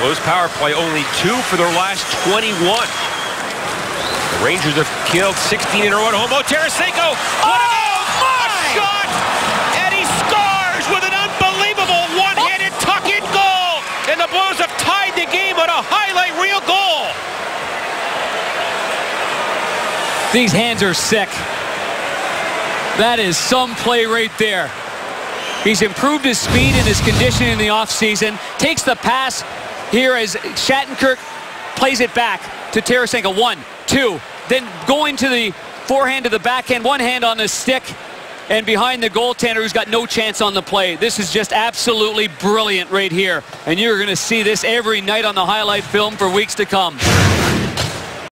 Blues power play only two for their last 21. The Rangers have killed 16 in a row at home. Oh, Tarasenko! What oh, a shot! And he scores with an unbelievable one-handed tuck-in goal! And the Blues have tied the game on a highlight reel goal! These hands are sick. That is some play right there. He's improved his speed and his conditioning in the offseason. Takes the pass here as Shattenkirk plays it back to Tarasenko. One, two, then going to the forehand to the backhand, one hand on the stick, and behind the goaltender who's got no chance on the play. This is just absolutely brilliant right here. And you're going to see this every night on the highlight film for weeks to come.